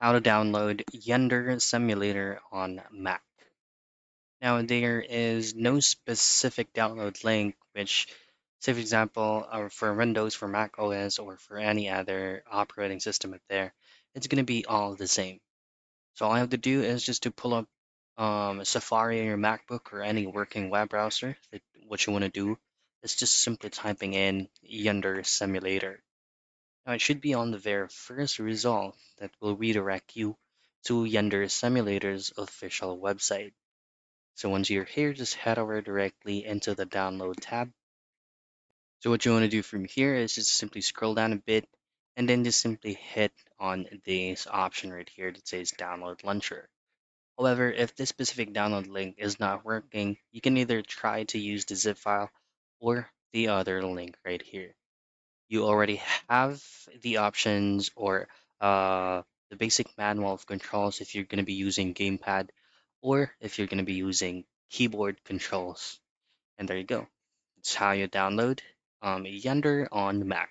how to download Yandere Simulator on Mac. Now, there is no specific download link, which, say for example, uh, for Windows, for Mac OS, or for any other operating system out there, it's going to be all the same. So all I have to do is just to pull up um, Safari on your MacBook or any working web browser. That what you want to do is just simply typing in Yandere Simulator. Now it should be on the very first result that will redirect you to Yandere Simulator's official website. So once you're here, just head over directly into the download tab. So what you want to do from here is just simply scroll down a bit and then just simply hit on this option right here that says download launcher. However, if this specific download link is not working, you can either try to use the zip file or the other link right here. You already have the options or uh, the basic manual of controls if you're going to be using gamepad or if you're going to be using keyboard controls. And there you go. It's how you download um, Yandere on Mac.